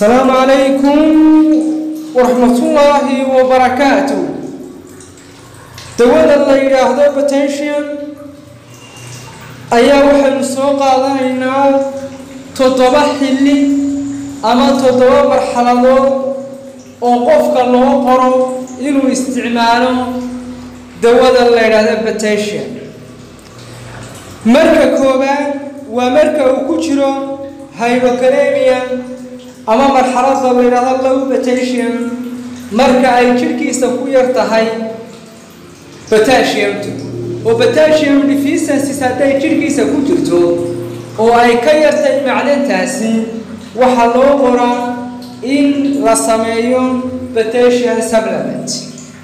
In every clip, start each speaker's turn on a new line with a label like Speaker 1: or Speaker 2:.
Speaker 1: السلام عليكم ورحمة الله وبركاته dawada la yidhaahdo potential ayaa waxaynu soo qaadanaynaa toddoba xilli ama toddoba marxaladood oo qofka loo qoro inuu isticmaalo dawada la yidhaahdo potential marka koowaad waa marka uu ku jiro hypocalemia ama marxaladda la yidhaahdo low potential marka ay jidhkiisa ku yar tahay potassiumtu. Oo potassium deficiencies hadday jidhkiisa ku jirto oo ay ka yartay macdantaasi waxaa loo qoraa in la sameeyo potassium supplement.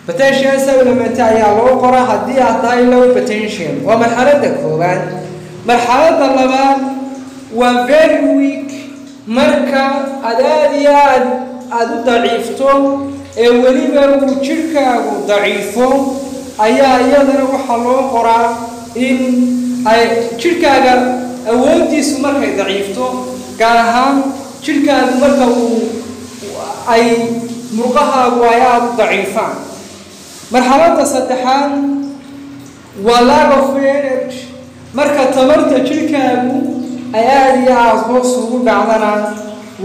Speaker 1: Potassium supplement ayaa loo qoraa haddii aad tahay low potassium. Waa marxaladda koowaad. Marxaladda labaad waa very marka aad aada iyo aad aada u daciifto ee weliba uu jidhkaagu daciifo ayaa iyadana waxaa loo qoraa in ay jidhkaaga awooddiisu markay daciifto gaar ahaan jidhkaagu marka uu ay murqahaagu ay aada u daciifaan. Marxaladda saddexaad waa lack marka tamarta jidhkaagu ay aada iyo aada hoos ugu dhacdana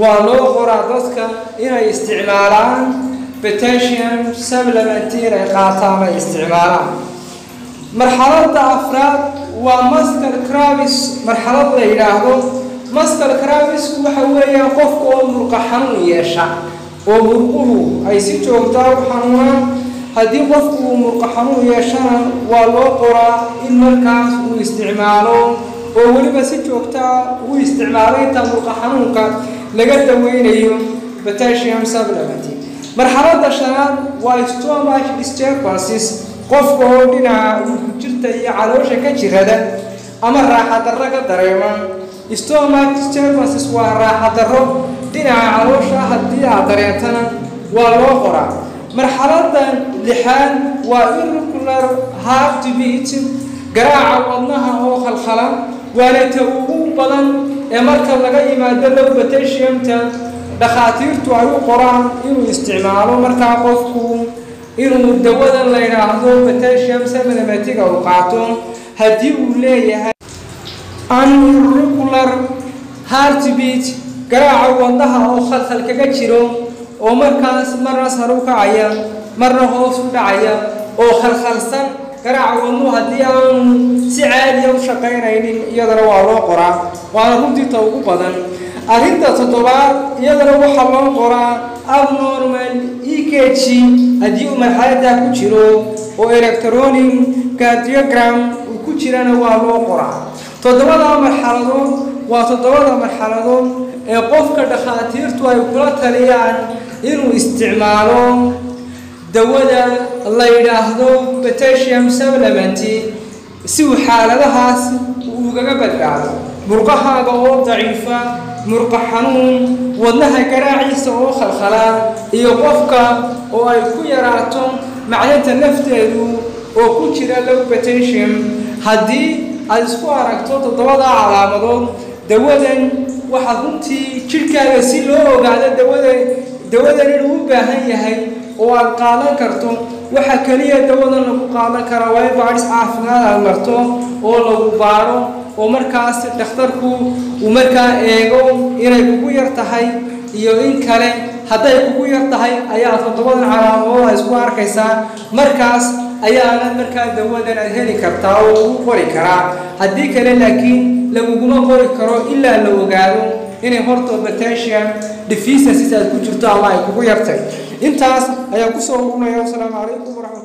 Speaker 1: waa loo qoraa dadka inay isticmaalaan potassium supplement inay qaataan ay isticmaalaan. Marxaladda afraad waa maskal cravis marxalad la yidhaahdo. Maskal cravisku waxa weeyaan qofka oo murqa xanuun yeesha oo murquhu ay si joogtaa u xanuunaan. Haddii qofku uu murqa xanuun yeeshana waa loo qoraa in markaas uu isticmaalo oo weliba si joogtaa uu isticmaalo inta murqa xanuunka laga daweynayo potassium supplement marxaladda shanaad waa stomach disturbances qofka oo dhinaca jirta iyo caloosha ka jirada ama raaxadarro ka dareema. Stomach disturbances waa raaxadarro dhinaca caloosha haddii aad dareentana waa loo qoraa. Marxaladda lixaad waa irregular heartbeat garaaca wadnaha oo khalkhala waana ugu badan ee marka laga yimaado low potassiumta dhakhaatiirtu ay u qoraan inuu isticmaalo markaa qofku inuu dawadan la yidhaahdo potassium supplementiga uu qaato haddii uu leeyahay unregular heartbeat garaaca wadnaha oo khalkhal kaga jiro oo markaas marna sar u kacaya marna hoos u dhacaya oo khalkhalsan garaaca wadnuhu haddii aanu si caadiya u shaqaynaynin iyadana waa loo qoraa. Waana runtiita ugu badan. Arrinta toddobaad iyadana waxaa loo qoraa abnormal e k g. Haddii uu marxaladaa ku jiro oo electronic cardiogram uu ku jirana waa loo qoraa. Toddobada marxaladood waa toddobada marxaladood ee qofka dhakhaatiirtu ay kula taliyaan inuu isticmaalo dawada la yidhaahdo potassium supplement si uu xaaladahaas ugaga badbaado. Murqahaaga oo daciifa murqa xanuun wadnaha garaaciisa oo khalkhalaa iyo qofka oo ay ku yaraato macdanta lafteedu oo ku jira low potassium haddii aad isku aragto toddobada calaamadood dawadan waxaa runtii jidhkaaga si loo ogaado dawada dawadan inuu u baahan yahay oo aad qaadan karto waxaa keliya dawadan lagu qaadan karaa waa in baadhis caafimaad aad marto oo lagu baadho oo markaas dhakhtarku uu markaa eego inay kugu yar tahay iyo in kale hadday kugu yar tahay ayaa toddobadan calaamadooda isku arkaysaa. Markaas ayaana markaa dawadan aad heli kartaa oo ugu qori karaa. Haddii kale laakiin laguguma qori karo ilaa la ogaado inay horta potassium deficiencies aad ku jirto ama ay kugu yartay. Intaas ayaan ku soo urunaya wasalaamu calaykum waraxmat